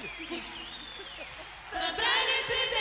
Собрались и